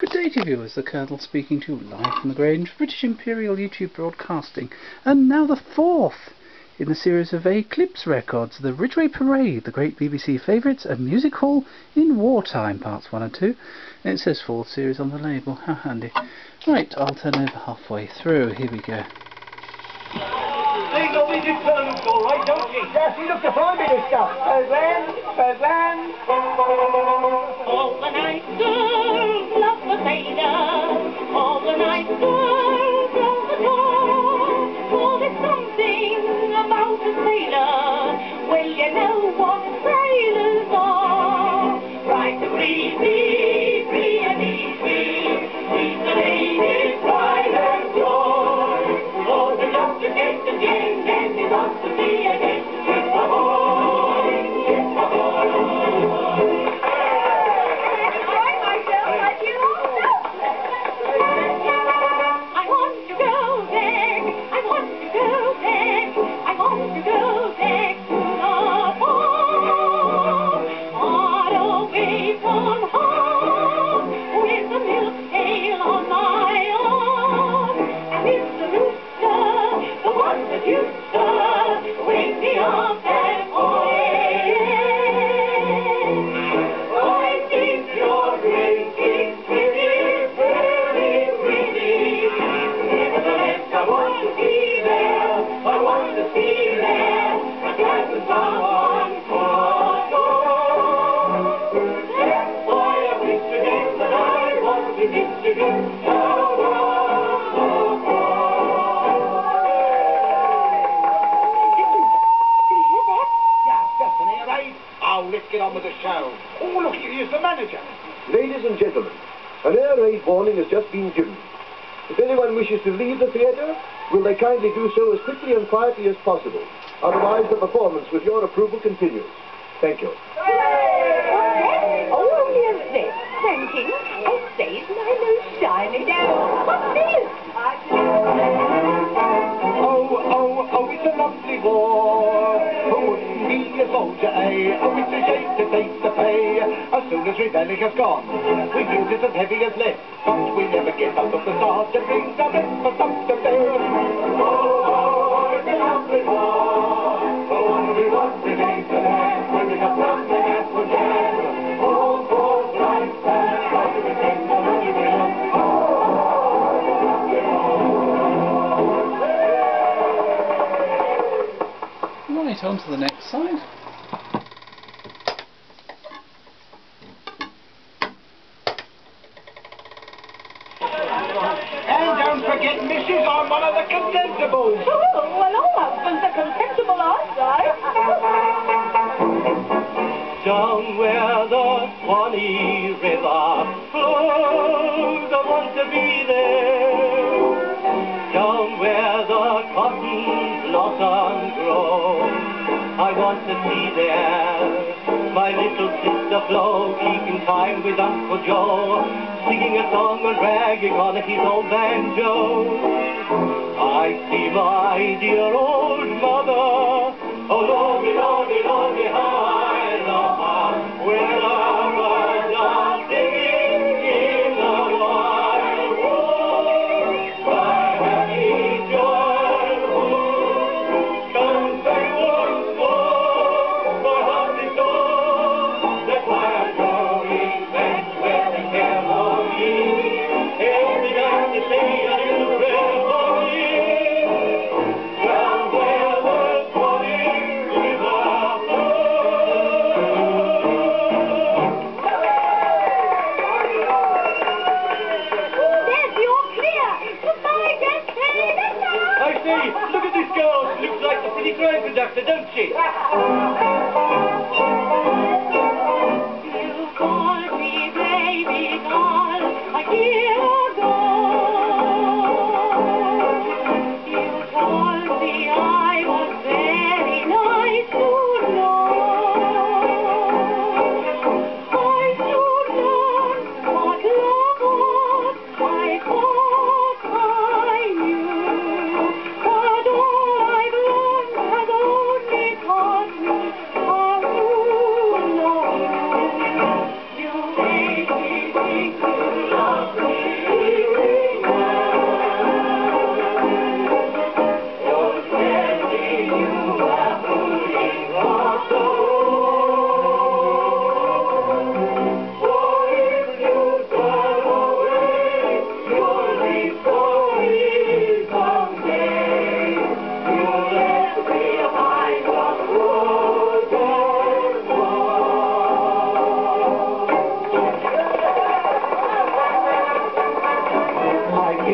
Good day to viewers, the Colonel speaking to you live from the Grange, British Imperial YouTube Broadcasting, and now the fourth in the series of Eclipse Records, the Ridgeway Parade, the great BBC favourites, a music hall in wartime, parts 1 and 2. And it says fourth series on the label, how handy. Right, I'll turn over halfway through, here we go. They got me all right, don't you? Yes, you look to find me this stuff. Birdland, Birdland. All the night girls love All the night girls let's get on with the show. Oh, look, here's the manager. Ladies and gentlemen, an air raid warning has just been given. If anyone wishes to leave the theatre, will they kindly do so as quickly and quietly as possible? Otherwise, the performance, with your approval, continues. Thank you. Oh, yes, then. Thanking. I say, isn't my nose shiny now? What's this? Oh, oh, oh, it's a lovely war. Who wouldn't be a soldier, eh? Oh, As gone, we use it as heavy as lead. But we never get out of the start to bring the. Oh, the. Right, on to the next side. And Mrs. I'm one of the contemptibles. Oh, well, all husbands are contemptible, aren't they? Down where the Swanee River flows, I want to be there. Down where the cotton blossoms grow, I want to be there. With Uncle Joe, singing a song and ragging on his old banjo. I see my dear old mother, like the pretty train conductor, don't she?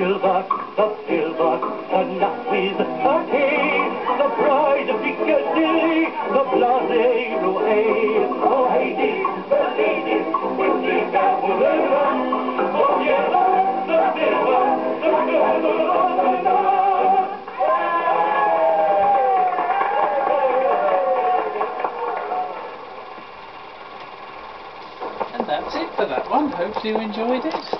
Silver, the silver, the nut with a hay, the bride of Piccadilly, the blase roué. Oh, Hades, the ladies. Oh, yellow, the the the night. And that's it for that one. Hope you enjoyed it.